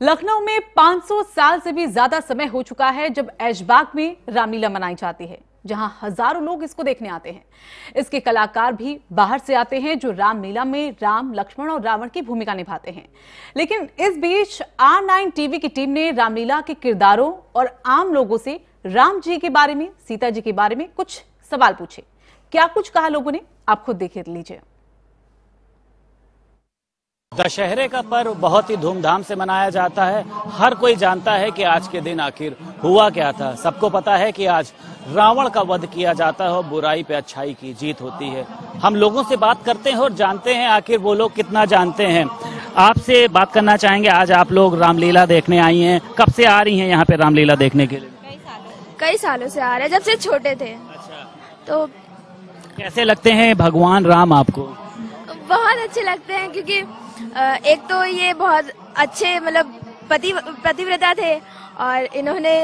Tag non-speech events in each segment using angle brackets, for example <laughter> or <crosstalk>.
लखनऊ में 500 साल से भी ज़्यादा समय हो चुका है जब ऐशबाग में रामलीला मनाई जाती है, जहाँ हज़ारों लोग इसको देखने आते हैं। इसके कलाकार भी बाहर से आते हैं, जो रामलीला में राम, लक्ष्मण और रावण की भूमिका निभाते हैं। लेकिन इस बीच आर नाइन टीवी की टीम ने रामलीला के किरदारों और आम लोगों से राम जी के बारे में, सीता जी के बारे में कुछ सवाल पूछे। क्या कुछ कहा लोगों ने? आप खुद देख लीजिए। दशहरे का पर्व बहुत ही धूमधाम से मनाया जाता है। हर कोई जानता है कि आज के दिन आखिर हुआ क्या था। सबको पता है कि आज रावण का वध किया जाता है और बुराई पे अच्छाई की जीत होती है। हम लोगों से बात करते हैं और जानते हैं आखिर वो लोग कितना जानते हैं। आपसे बात करना चाहेंगे आज आप लोग रामलीला देखने आई हैं। कब से आ रही हैं यहाँ पे रामलीला देखने के लिए? कई सालों से। आ रहे हैं जब से छोटे थे। तो कैसे लगते हैं? भगवान राम आपको? बहुत अच्छे लगते हैं क्योंकि एक तो ये बहुत अच्छे मतलब पति पतिव्रता थे और इन्होंने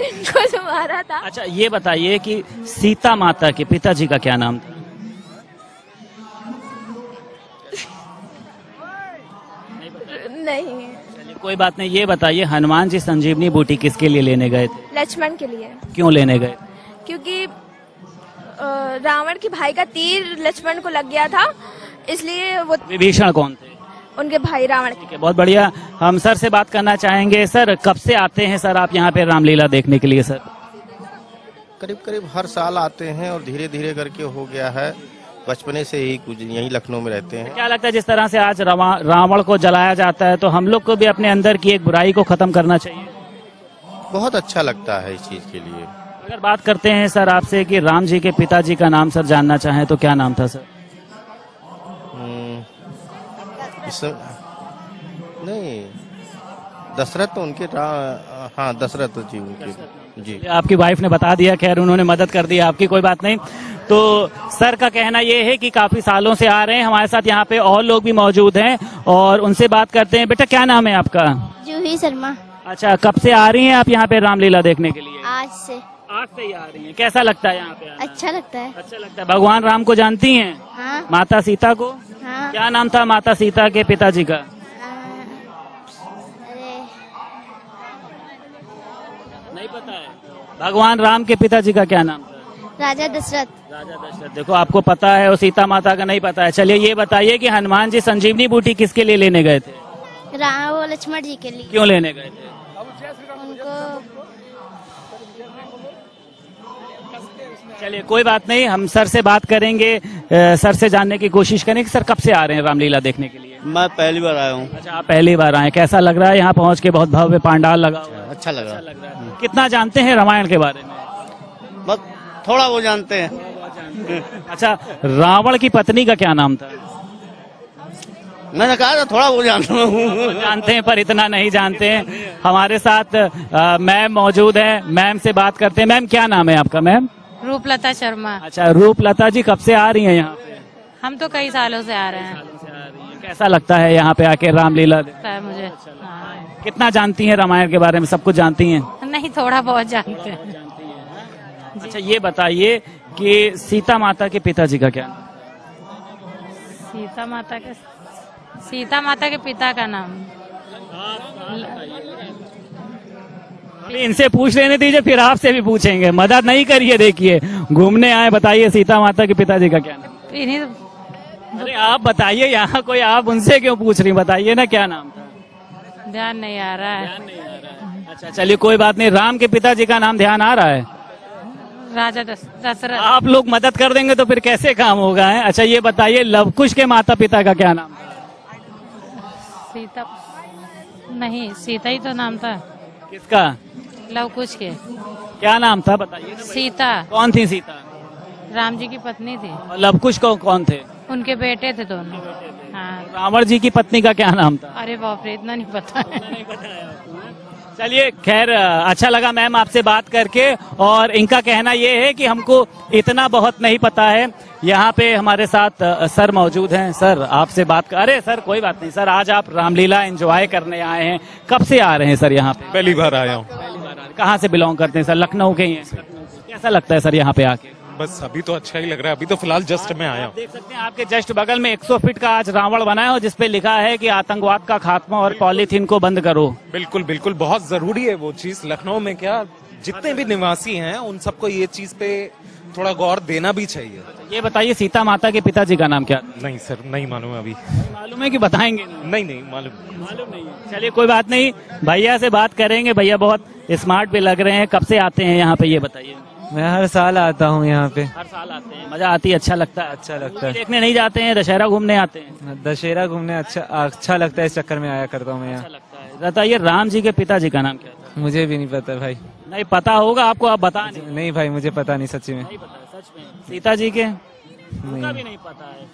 इनको जो मारा था। अच्छा ये बताइए कि सीता माता के पिताजी का क्या नाम था? नहीं। कोई बात नहीं ये बताइए हनुमान जी संजीवनी बूटी किसके लिए लेने गए थे? लक्ष्मण के लिए। क्यों लेने गए? क्योंकि रावण के भाई का तीर लक्ष्मण को लग गया था इसलिए वो विभीषण कौन थे? उनके भाई रावण ठीक है बहुत बढ़िया। हम सर से बात करना चाहेंगे। सर कब से आते हैं सर आप यहाँ पे रामलीला देखने के लिए सर? करीब करीब हर साल आते हैं और धीरे धीरे करके हो गया है। बचपने से ही कुछ यहीं लखनऊ में रहते हैं। क्या लगता है जिस तरह से आज रावण को जलाया जाता है तो हम लोग को भी अपने अंदर की एक बुराई को खत्म करना चाहिए? बहुत अच्छा लगता है इस चीज़ के लिए। अगर बात करते हैं सर आपसे कि राम जी के पिताजी का नाम सर जानना चाहें तो क्या नाम था सर? इस नहीं दशरथ तो उनके रा- हाँ दशरथ जी उनके। जी। आपकी वाइफ ने बता दिया खैर उन्होंने मदद कर दी आपकी कोई बात नहीं। तो सर का कहना ये है कि काफ़ी सालों से आ रहे हैं हमारे साथ यहाँ पे और लोग भी मौजूद हैं और उनसे बात करते हैं। बेटा क्या नाम है आपका? जूही शर्मा। अच्छा कब से आ रही हैं आप यहाँ पे रामलीला देखने के लिए? आज से। आज से ही आ रही हैं। कैसा लगता है यहाँ पे आना? अच्छा लगता है। अच्छा लगता है। भगवान राम को जानती हैं? हाँ। माता सीता को? क्या नाम था माता सीता के पिताजी का? नहीं पता है। भगवान राम के पिताजी का क्या नाम था? राजा दशरथ। राजा दशरथ। देखो आपको पता है और सीता माता का नहीं पता है। चलिए ये बताइए कि हनुमान जी संजीवनी बूटी किसके लिए लेने गए थे? राम लक्ष्मण जी के लिए। क्यों लेने गए थे? चलिए कोई बात नहीं हम सर से बात करेंगे। अ, सर से जानने की कोशिश करेंगे सर कब से आ रहे हैं रामलीला देखने के लिए? मैं पहली बार आया हूँ। अच्छा आप पहली बार आए कैसा लग रहा है? यहाँ पहुँच के बहुत भव्य पांडाल लगा हुआ अच्छा लगा अच्छा लग रहा है। कितना जानते हैं रामायण के बारे में? बस थोड़ा वो जानते हैं। अच्छा रावण की पत्नी का क्या नाम था? मैंने कहा था थोड़ा वो जानता हूँ। जानते हैं पर इतना नहीं जानते हैं। हमारे साथ मैम मौजूद है। मैम से बात करते हैं। मैम क्या नाम है आपका मैम? रूपलता शर्मा। अच्छा रूप लता जी कब से आ रही हैं यहाँ पे? हम तो कई सालों से आ रहे हैं। कैसा लगता है यहाँ पे आके रामलीला? है मुझे। हाँ। कितना जानती हैं रामायण के बारे में? सब कुछ जानती हैं? नहीं थोड़ा बहुत जानते हैं। अच्छा ये बताइए कि सीता माता के पिताजी का क्या नाम? सीता माता के सीता माता के पिता का नाम? इनसे पूछ लेने दीजिए फिर आपसे भी पूछेंगे। मदद नहीं करिए देखिए। घूमने आए बताइए सीता माता के पिताजी का क्या नाम? इन्हीं अरे आप बताइए यहाँ कोई आप उनसे क्यों पूछ रही बताइए ना क्या नाम था? ध्यान नहीं आ रहा है। अच्छा चलिए कोई बात नहीं। राम के पिताजी का नाम ध्यान आ रहा है? राजा दशरथ। आप लोग मदद कर देंगे तो फिर कैसे काम होगा है? अच्छा ये बताइए लवकुश के माता पिता का क्या नाम सीता नहीं सीता ही तो नाम था। किसका? लव कुछ के। क्या नाम था बताइए। सीता। कौन थी सीता? राम जी की पत्नी थी। और लवकुश को कौन थे? उनके बेटे थे दोनों। हाँ। रावण जी की पत्नी का क्या नाम था? अरे बाप रे इतना नहीं पता। है चलिए खैर अच्छा लगा मैम आपसे बात करके और इनका कहना ये है कि हमको इतना बहुत नहीं पता है। यहाँ पे हमारे साथ सर मौजूद हैं। सर आपसे बात कर अरे सर कोई बात नहीं। सर आज आप रामलीला एंजॉय करने आए हैं। कब से आ रहे हैं सर यहाँ पे? पहली बार आया हूँ। कहाँ से बिलोंग करते हैं सर? लखनऊ के ही हैं। कैसा लगता है सर यहाँ पे आके? बस अभी तो अच्छा ही लग रहा है। अभी तो फ़िलहाल जस्ट में आया देख सकते हैं आपके जस्ट बगल में 100 फीट का आज रावण बना है और जिसपे लिखा है कि आतंकवाद का खात्मा और पॉलीथीन को बंद करो। बिल्कुल बिल्कुल। बहुत ज़रूरी है वो चीज़। लखनऊ में क्या जितने भी निवासी हैं उन सबको ये चीज़ पे थोड़ा गौर देना भी चाहिए। ये बताइए सीता माता के पिताजी का नाम क्या? नहीं सर नहीं मालूम अभी। मालूम है कि बताएँगे नहीं? नहीं नहीं मालूम। मालूम नहीं है। चलिए कोई बात नहीं। भैया से बात करेंगे। भैया बहुत स्मार्ट भी लग रहे हैं। कब से आते हैं यहाँ पे ये बताइए। मैं हर साल आता हूँ यहाँ पे। हर साल आते हैं। मज़ा आती है अच्छा लगता है। अच्छा लगता है। देखने नहीं जाते हैं दशहरा घूमने आते हैं। दशहरा घूमने अच्छा अच्छा लगता है इस चक्कर में आया करता हूँ मैं अच्छा यहाँ लगता है। बताइए राम जी के पिताजी का नाम क्या मुझे भी नहीं पता भाई। नहीं पता होगा आपको आप बता नहीं। नहीं भाई मुझे पता नहीं सच्ची में। नहीं पता सच में। सीता जी के? नहीं। भी नहीं पता है।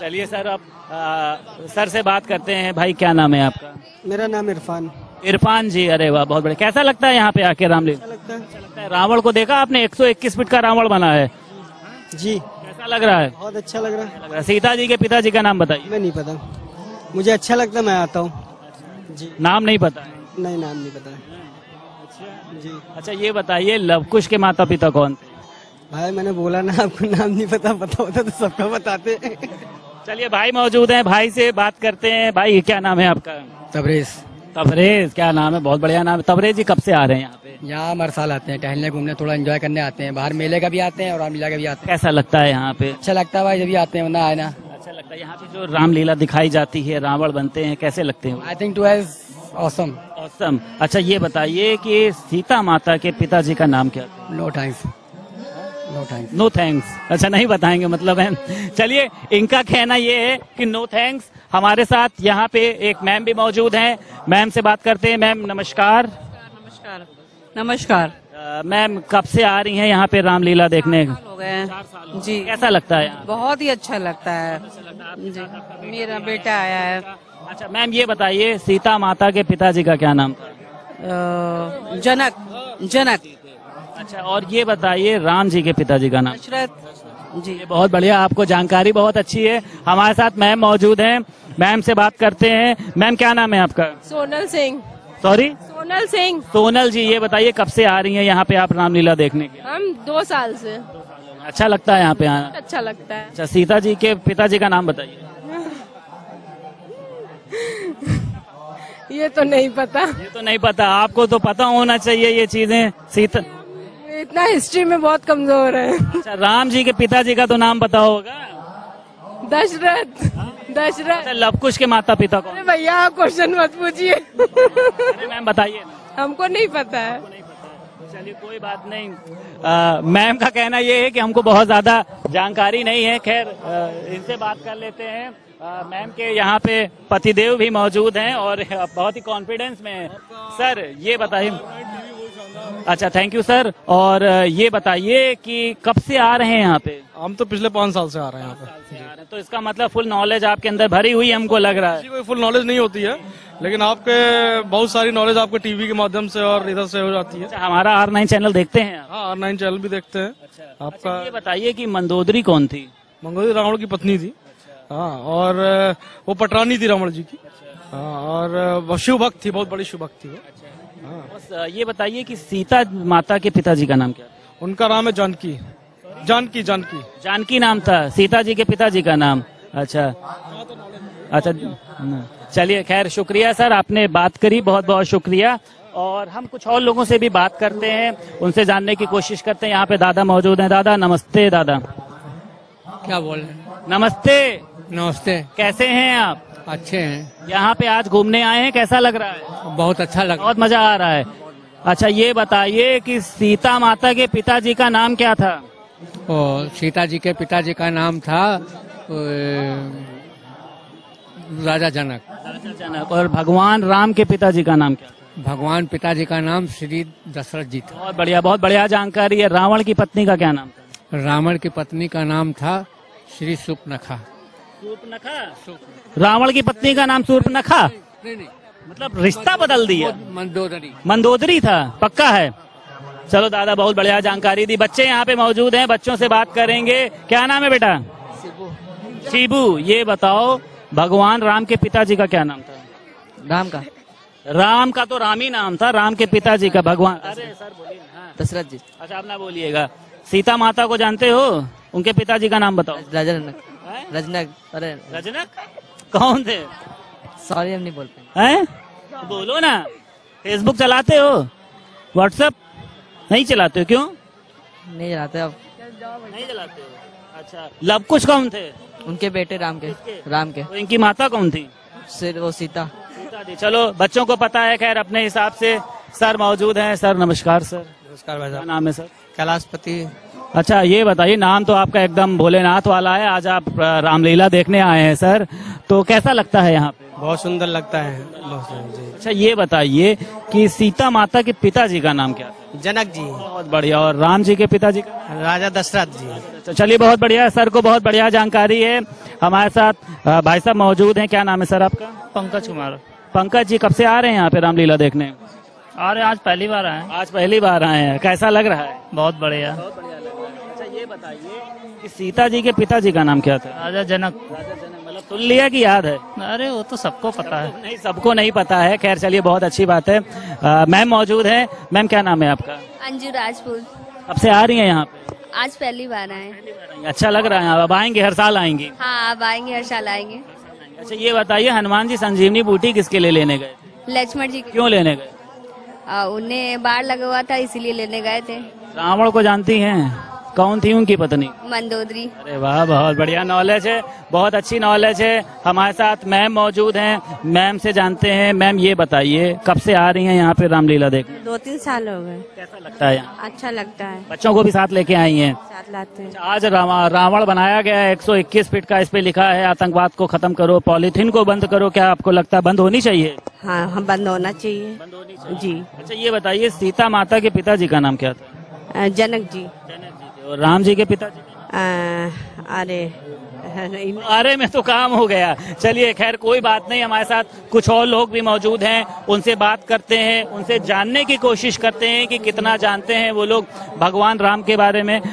चलिए सर आप आ, सर से बात करते हैं। भाई क्या नाम है आपका? मेरा नाम इरफान। इरफान जी अरे वाह बहुत बढ़िया। कैसा लगता है यहाँ पे आके रामलीला? लगता है। अच्छा लगता है। रावण को देखा आपने? 121 फीट का रावण बना है। जी। कैसा लग रहा है? बहुत अच्छा लग रहा है। लग रहा है। सीता जी के पिताजी का नाम बताइए। मैं नहीं पता। मुझे अच्छा लगता है मैं आता हूँ। जी। नाम नहीं पता है। नहीं नाम नहीं पता जी। अच्छा ये बताइए लवकुश के माता पिता कौन थे? भाई मैंने बोला ना आपको नाम नहीं पता पता होता तो सबका बताते। चलिए भाई मौजूद हैं भाई से बात करते हैं। भाई क्या नाम है आपका? तबरेज। तबरेज क्या नाम है? बहुत बढ़िया नाम है। तबरेज जी कब से आ रहे हैं यहाँ पे? यहाँ हम हर साल आते हैं टहलने घूमने थोड़ा एंजॉय करने आते हैं। बाहर मेले का भी आते हैं और रामलीला का भी आते हैं। कैसा लगता है यहाँ पे? अच्छा लगता है भाई जब भी आते हैं वरना आए ना। अच्छा लगता है। यहाँ पे जो रामलीला दिखाई जाती है रावण बनते हैं कैसे लगते हैं? I think too as awesome awesome. अच्छा ये बताइए कि सीता माता के पिताजी का नाम क्या? था no thanks no thanks no thanks अच्छा नहीं बताएँगे मतलब है। चलिए इनका कहना ये है कि नो थैंक्स हमारे साथ यहाँ पे एक मैम भी मौजूद हैं। मैम से बात करते हैं। मैम नमस्कार। नमस्कार नमस्कार। मैम कब से आ रही हैं यहाँ पे रामलीला देखने? हो गए जी। कैसा लगता है बहुत ही अच्छा लगता है। जी। मेरा बेटा आया है। अच्छा मैम ये बताइए सीता माता के पिताजी का क्या नाम? था जनक जनक। अच्छा और ये बताइए राम जी के पिताजी का नाम। दशरथ जी। ये बहुत बढ़िया आपको जानकारी बहुत अच्छी है। हमारे साथ मैम मौजूद हैं। मैम से बात करते हैं। मैम क्या नाम है आपका? सोनल सिंह। सॉरी सोनल सिंह। सोनल जी ये बताइए कब से आ रही हैं? यहाँ पे आप रामलीला देखने के हम दो साल से। अच्छा लगता है यहाँ पे आना। अच्छा लगता है। अच्छा सीता जी के पिताजी का नाम बताइए। <laughs> ये तो नहीं पता। ये तो नहीं पता आपको तो पता होना चाहिए ये चीज़ें। सीता इतना हिस्ट्री में बहुत कमज़ोर है। अच्छा राम जी के पिताजी का तो नाम पता होगा। दशरथ दशरथ। अच्छा लवकुश के माता पिता कौन अरे भैया क्वेश्चन मत पूछिए। मैम बताइए। हमको नहीं पता है। चलिए कोई बात नहीं। मैम का कहना ये है कि हमको बहुत ज़्यादा जानकारी नहीं है। खैर इनसे बात कर लेते हैं। मैम के यहाँ पे पतिदेव भी मौजूद हैं और बहुत ही कॉन्फिडेंस में हैं। सर ये बताइए। अच्छा थैंक यू सर और ये बताइए कि कब से आ रहे हैं यहाँ पे? हम तो पिछले पाँच साल से आ रहे हैं यहाँ पे। तो इसका मतलब फुल नॉलेज आपके अंदर भरी हुई हमको लग रहा है। कोई फुल नॉलेज नहीं होती है लेकिन आपके बहुत सारी नॉलेज आपके टीवी के माध्यम से और इधर से हो जाती है। अच्छा हमारा आर नाइन चैनल देखते हैं हाँ आर नाइन चैनल भी देखते हैं। आपका अच्छा, ये बताइए कि मंदोदरी कौन थी? मंगोली रावण की पत्नी थी। हाँ और वो पटरानी थी रावण जी की। हाँ और शिव भक्त थी बहुत बड़ी शिव भक्त थी वो। हाँ। बस ये बताइए कि सीता माता के पिताजी का नाम क्या उनका नाम है जानकी। जानकी जानकी। जानकी नाम था। सीता जी के पिताजी का नाम। अच्छा। अच्छा चलिए खैर शुक्रिया सर आपने बात करी बहुत बहुत शुक्रिया। और हम कुछ और लोगों से भी बात करते हैं उनसे जानने की कोशिश करते हैं। यहाँ पे दादा मौजूद हैं। दादा नमस्ते दादा। क्या बोल रहे नमस्ते। नमस्ते। कैसे हैं आप? अच्छे हैं। यहाँ पे आज घूमने आए हैं कैसा लग रहा है? बहुत अच्छा लगा बहुत मज़ा आ रहा है। अच्छा ये बताइए कि सीता माता के पिताजी का नाम क्या था? और सीता जी के पिताजी का नाम था राजा जनक। राजा जनक। और भगवान राम के पिताजी का नाम क्या भगवान पिताजी का नाम श्री दशरथ जी था। बहुत बढ़िया बहुत बढ़िया जानकारी है। रावण की पत्नी का क्या नाम था? रावण की पत्नी का नाम था श्री सुपनखा रावण की पत्नी का नाम सूर्पनखा? नहीं नहीं मतलब रिश्ता बदल दिया। मंदोदरी। मंदोदरी था पक्का है। चलो दादा बहुत बढ़िया जानकारी दी। बच्चे यहाँ पे मौजूद हैं बच्चों से बात करेंगे। क्या नाम है बेटा? शिबू। ये बताओ भगवान राम के पिताजी का क्या नाम था? राम का। राम का तो राम ही नाम था राम के पिताजी का भगवान। अरे सर बोलिए हाँ। दशरथ जी। अच्छा आप ना बोलिएगा। सीता माता को जानते हो? उनके पिताजी का नाम बताओ। राजा रनक। रजनक अरे रजनक? कौन थे? सॉरी हम नहीं बोल पाए। हैं? बोलो ना। फेसबुक चलाते हो? व्हाट्सएप नहीं चलाते हो क्यों? नहीं चलाते अब नहीं चलाते हो? अच्छा। लव कुछ कौन थे? उनके बेटे राम के। राम के। तो इनकी माता कौन थी? सिर वो सीता। सीता जी। चलो बच्चों को पता है खैर अपने हिसाब से सर मौजूद हैं। सर नमस्कार सर। नमस्कार भाई क्या नाम है सर? कैलाशपति अच्छा ये बताइए नाम तो आपका एकदम भोलेनाथ वाला है आज आप रामलीला देखने आए हैं सर। तो कैसा लगता है यहाँ पे? बहुत सुंदर लगता है बहुत सुंदर, जी। अच्छा ये बताइए कि सीता माता के पिताजी का नाम क्या था? जनक जी। बहुत बढ़िया और राम जी के पिताजी का? राजा दशरथ जी। तो चलिए बहुत बढ़िया सर को बहुत बढ़िया जानकारी है। हमारे साथ भाई साहब मौजूद हैं क्या नाम है सर आपका? पंकज कुमार। पंकज जी कब से आ रहे हैं यहाँ पे रामलीला देखने? अरे आज पहली बार आए आज पहली बार आए हैं कैसा लग रहा है? बहुत बढ़िया। अच्छा बताइए। कि सीता जी के पिताजी का नाम क्या था? राजा जनक। राजा जनक मतलब सुन लिया कि याद है? अरे वो तो सबको पता है। नहीं सबको नहीं पता है। खैर चलिए बहुत अच्छी बात है। मैम मौजूद है। मैम क्या नाम है आपका? अंजू राजपूत। अब से आ रही है यहाँ पे? आज पहली बार आए अच्छा लग रहा है। अब आएँगे हर साल आएँगी। हाँ अब आएँगे हर साल आएँगे। अच्छा ये बताइए हनुमान जी संजीवनी बूटी किसके लिए लेने गए लक्ष्मण जी क्यों लेने गए? उन्हें बाढ़ लगा हुआ था इसीलिए लेने गए थे। रावण को जानती हैं? कौन थी उनकी पत्नी? मंदोदरी। अरे वाह बहुत बढ़िया नॉलेज है बहुत अच्छी नॉलेज है। हमारे साथ मैम मौजूद हैं। मैम से जानते हैं। मैम ये बताइए कब से आ रही हैं यहाँ पे रामलीला देख? दो तीन साल हो गए। कैसा लगता है? यहाँ अच्छा लगता है। बच्चों को भी साथ लेके आई हैं। साथ लाते हैं। आज रावण बनाया गया है। 121 फीट का इस पे लिखा है आतंकवाद को खत्म करो पॉलिथीन को बंद करो। क्या आपको लगता है बंद होनी चाहिए? हाँ हम बंद होना चाहिए। बंद होनी जी। अच्छा ये बताइए सीता माता के पिताजी का नाम क्या था? जनक जी। और राम जी के पिताजी? अरे <laughs> अरे में तो काम हो गया। चलिए खैर कोई बात नहीं हमारे साथ कुछ और लोग भी मौजूद हैं उनसे बात करते हैं उनसे जानने की कोशिश करते हैं कि कितना जानते हैं वो लोग भगवान राम के बारे में। अ,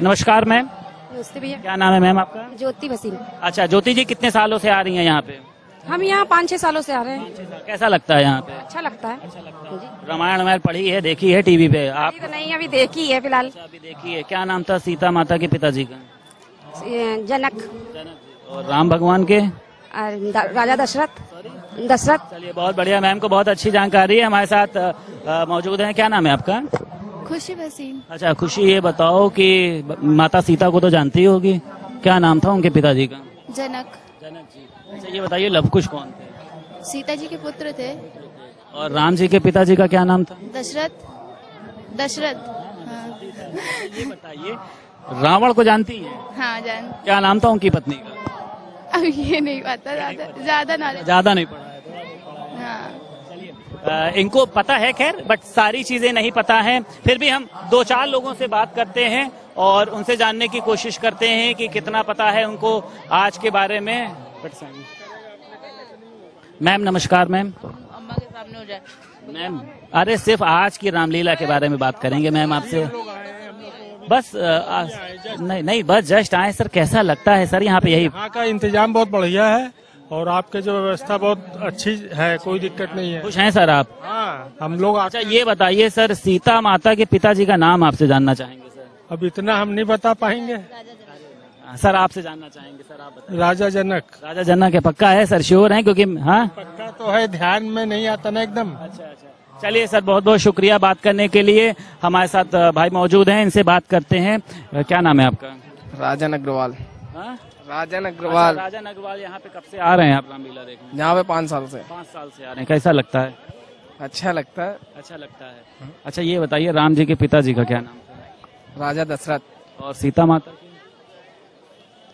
नमस्कार मैम। नमस्ते भैया। क्या नाम है मैम आपका? ज्योति भसीन अच्छा ज्योति जी कितने सालों से आ रही हैं यहाँ पे? हम यहाँ पाँच छह सालों से आ रहे हैं। कैसा लगता है यहाँ पे? अच्छा लगता है। रामायण वायण पढ़ी है देखी है टीवी पे? आप तो नहीं अभी देखी है फ़िलहाल। अभी देखी है। क्या नाम था सीता माता के पिताजी का? ये जनक। और राम भगवान के? राजा दशरथ। दशरथ। चलिए बहुत बढ़िया। मैम को बहुत अच्छी जानकारी है। हमारे साथ मौजूद है। क्या नाम है आपका? खुशी भसीन अच्छा खुशी ये बताओ कि माता सीता को तो जानती होगी। क्या नाम था उनके पिताजी का? जनक। अच्छा ये बताइए लव कुश कौन थे? सीता जी के पुत्र थे। और राम जी के पिताजी का क्या नाम था? दशरथ। दशरथ हाँ। ये बताइए रावण को जानती है? हाँ जान क्या नाम था उनकी पत्नी का? अब ये नहीं पता ज़्यादा ज़्यादा नॉलेज ज़्यादा नहीं पढ़ा हाँ इनको पता है खैर बट सारी चीज़ें नहीं पता है। फिर भी हम दो चार लोगों से बात करते हैं और उनसे जानने की कोशिश करते हैं कि कितना पता है उनको आज के बारे में। मैम नमस्कार मैम अम्मा के सामने हो जाए मैम अरे सिर्फ़ आज की रामलीला के बारे में बात करेंगे मैम आपसे। बस आ, नहीं नहीं बस जस्ट आए सर कैसा लगता है सर यहाँ पे यही यहाँ का इंतज़ाम बहुत बढ़िया है और आपके जो व्यवस्था बहुत अच्छी है कोई दिक्कत नहीं है। खुश हैं सर आप? हाँ हम लोग अच्छा ये बताइए सर सीता माता के पिताजी का नाम आपसे जानना चाहेंगे सर। अब इतना हम नहीं बता पाएँगे। हाँ, सर आपसे जानना चाहेंगे सर आप बताइए। राजा जनक। राजा जनक के पक्का है सर श्योर है क्योंकि हाँ? पक्का तो है ध्यान में नहीं आता ना एकदम। अच्छा अच्छा। चलिए सर बहुत बहुत शुक्रिया बात करने के लिए। हमारे साथ भाई मौजूद हैं इनसे बात करते हैं। क्या नाम है आपका? राजन अग्रवाल। हाँ? राजन अच्छा, अग्रवाल। राजन अग्रवाल यहाँ पे कब से आ रहे हैं आप रामलीला देखने? यहाँ पे पाँच साल से। पाँच साल से आ रहे हैं। कैसा लगता है? अच्छा लगता है। अच्छा लगता है। अच्छा ये बताइए राम जी के पिताजी का क्या नाम था राजा दशरथ। और सीता माता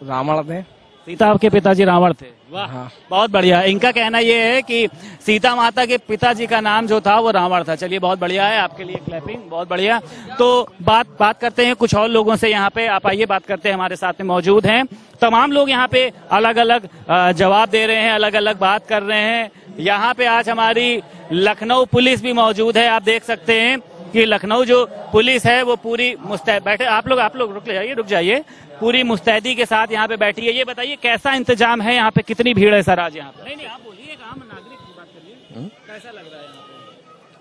रावण थे। सीता आपके पिताजी रावण थे। वाह हाँ। बहुत बढ़िया। इनका कहना ये है कि सीता माता के पिताजी का नाम जो था वो रावण था। चलिए बहुत बढ़िया है आपके लिए क्लैपिंग बहुत बढ़िया। तो बात बात करते हैं कुछ और लोगों से यहाँ पे। आप आइए बात करते हैं हमारे साथ में मौजूद हैं। तमाम लोग यहाँ पे अलग अलग जवाब दे रहे हैं अलग अलग बात कर रहे हैं। यहाँ पे आज हमारी लखनऊ पुलिस भी मौजूद है। आप देख सकते हैं कि लखनऊ जो पुलिस है वो पूरी मुस्तैद बैठे आप लोग आप लोग रुक जाइए रुक जाइए। पूरी मुस्तैदी के साथ यहाँ पे बैठी है। ये बताइए कैसा इंतज़ाम है यहाँ पे? कितनी भीड़ है सर आज यहाँ पे? नहीं नहीं आप बोलिए आम नागरिक की बात करिए। कैसा लग रहा है यहाँ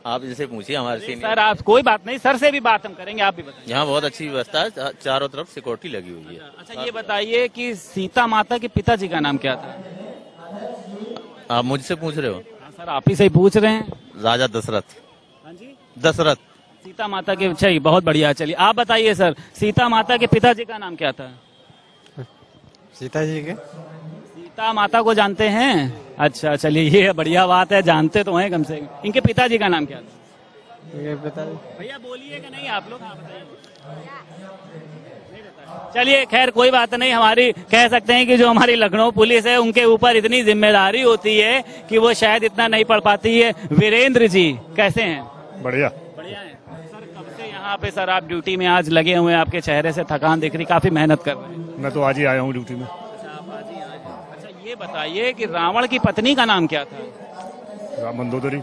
आप इनसे पूछिए हमारे सीनियर सर आप कोई बात नहीं सर से भी बात हम करेंगे आप भी बताइए। यहाँ बहुत अच्छी व्यवस्था है चारों तरफ़ सिक्योरिटी लगी हुई है। अच्छा ये बताइए कि सीता माता के पिताजी का नाम क्या था? आप मुझसे पूछ रहे हो? सर आप ही से पूछ रहे हैं। राजा दशरथ। हाँ जी। दशरथ। सीता माता के अच्छा बहुत बढ़िया चलिए आप बताइए सर सीता माता के पिताजी का नाम क्या था? सीता जी के? सीता माता को जानते हैं? अच्छा चलिए ये बढ़िया बात है जानते तो हैं कम से कम। इनके पिताजी का नाम क्या था? ये बता भैया बोलिएगा नहीं आप लोग हाँ बताइए। चलिए खैर कोई बात नहीं हमारी कह सकते हैं कि जो हमारी लखनऊ पुलिस है उनके ऊपर इतनी ज़िम्मेदारी होती है कि वो शायद इतना नहीं पढ़ पाती है। वीरेंद्र जी कैसे हैं? बढ़िया। बढ़िया है। यहाँ पे सर आप ड्यूटी में आज लगे हुए हैं आपके चेहरे से थकान दिख रही काफ़ी मेहनत कर रहे हैं। मैं तो आज ही आया हूँ ड्यूटी में। अच्छा ये बताइए कि रावण की पत्नी का नाम क्या था? मंदोदरी।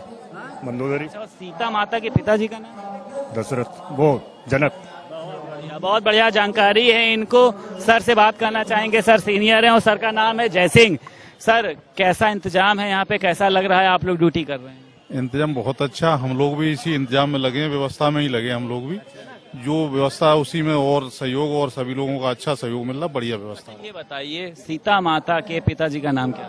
मंदोदरी। अच्छा सीता माता के पिताजी का नाम? दशरथ। वो जनक। बहुत बढ़िया जानकारी है इनको। सर से बात करना चाहेंगे सर सीनियर हैं और सर का नाम है जय सिंह सर कैसा इंतज़ाम है यहाँ पे? कैसा लग रहा है आप लोग ड्यूटी कर रहे हैं? इंतज़ाम बहुत अच्छा। हम लोग भी इसी इंतज़ाम में लगे हैं व्यवस्था में ही लगे हम लोग भी। जो व्यवस्था है उसी में और सहयोग और सभी लोगों का अच्छा सहयोग मिल रहा बढ़िया व्यवस्था। ये बताइए सीता माता के पिताजी का नाम क्या?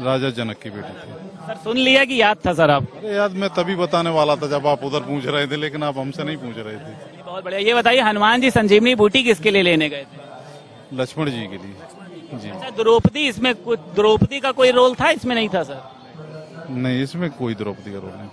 राजा जनक की बेटी थी। सर सुन लिया कि याद था सर आप? अरे याद मैं तभी बताने वाला था जब आप उधर पूछ रहे थे लेकिन आप हमसे नहीं पूछ रहे थे। बहुत बढ़िया। ये बताइए हनुमान जी संजीवनी बूटी किसके लिए लेने गए थे? लक्ष्मण जी के लिए। जी। अच्छा द्रौपदी इसमें कुछ द्रौपदी का कोई रोल था? इसमें नहीं था सर। नहीं, इसमें कोई द्रौपदी का रोल नहीं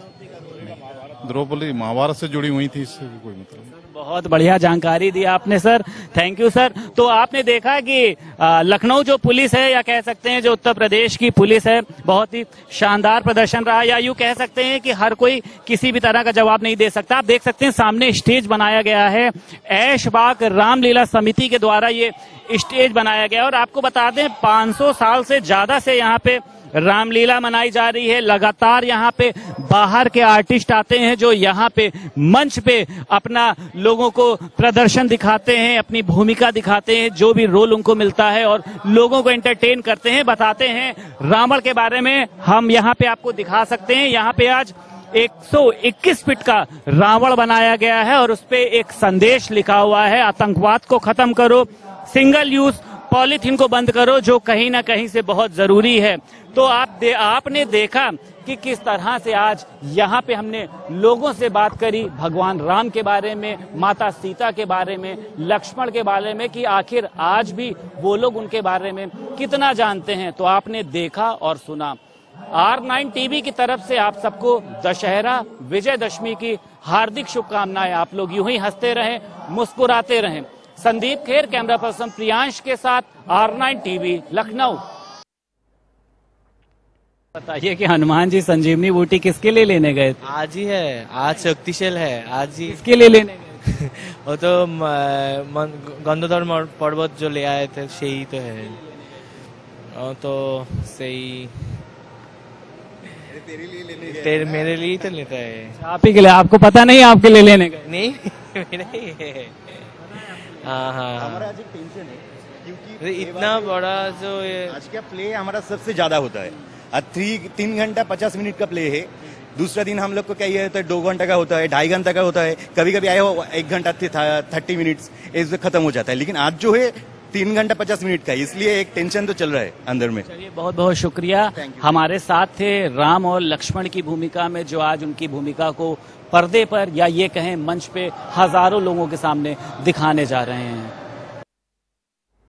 द्रौपदी महाभारत से जुड़ी हुई थी, इससे कोई मतलब बहुत बढ़िया जानकारी दी आपने, सर। थैंक यू सर तो आपने देखा कि लखनऊ जो पुलिस है, या कह सकते हैं जो उत्तर प्रदेश की पुलिस है, बहुत ही शानदार प्रदर्शन रहा। या यूँ कह सकते हैं कि हर कोई किसी भी तरह का जवाब नहीं दे सकता। आप देख सकते हैं, सामने स्टेज बनाया गया है। ऐशबाग रामलीला समिति के द्वारा ये स्टेज बनाया गया और आपको बता दें 500 साल से ज़्यादा से यहाँ पे रामलीला मनाई जा रही है। लगातार यहाँ पे बाहर के आर्टिस्ट आते हैं जो यहाँ पे मंच पे अपना लोगों को प्रदर्शन दिखाते हैं, अपनी भूमिका दिखाते हैं, जो भी रोल उनको मिलता है और लोगों को एंटरटेन करते हैं, बताते हैं। रावण के बारे में हम यहाँ पे आपको दिखा सकते हैं। यहाँ पे आज 121 फीट का रावण बनाया गया है और उस पे एक संदेश लिखा हुआ है। आतंकवाद को खत्म करो। सिंगल यूज़ पॉलीथीन को बंद करो जो कहीं ना कहीं से बहुत ज़रूरी है। तो आप दे, आपने देखा कि किस तरह से आज यहाँ पे हमने लोगों से बात करी भगवान राम के बारे में माता सीता के बारे में लक्ष्मण के बारे में कि आखिर आज भी वो लोग उनके बारे में कितना जानते हैं। तो आपने देखा और सुना। आर नाइन टीवी की तरफ़ से आप सबको दशहरा विजयदशमी की हार्दिक शुभकामनाएँ। आप लोग यूँ ही हँसते रहें मुस्कुराते रहें। संदीप खेर कैमरा पर्सन प्रियांश के साथ आर नाइन टीवी लखनऊ। बताइए कि हनुमान जी संजीवनी बूटी किसके लिए लेने गए? थे आज ही है आज शक्तिशाल है आज ही। किसके लिए लेने गए? <laughs> वो तो गंधोधर पर्वत जो ले आए थे सही तो है। और तो सही तेरे लिए लेने तेरे मेरे लिए तो लेता है। आप ही के लिए आपको पता नहीं आपके लिए लेने गए? नहीं <laughs> मेरे ही हाँ हाँ। हमारा आज एक टेंशन है क्योंकि इतना बड़ा जो ये आज का प्ले हमारा सबसे ज़्यादा होता है। आज थ्री तीन घंटा पचास मिनट का प्ले है। दूसरा दिन हम लोग को क्या ये होता है दो घंटा का होता है ढाई घंटा का होता है। कभी कभी आए हो एक घंटा थर्टी मिनट्स इसमें खत्म हो जाता है। लेकिन आज जो है तीन घंटा पचास मिनट का इसलिए एक टेंशन तो चल रहा है अंदर में। चलिए बहुत बहुत शुक्रिया हमारे साथ थे राम और लक्ष्मण की भूमिका में जो आज उनकी भूमिका को पर्दे पर या ये कहें मंच पे हज़ारों लोगों के सामने दिखाने जा रहे हैं।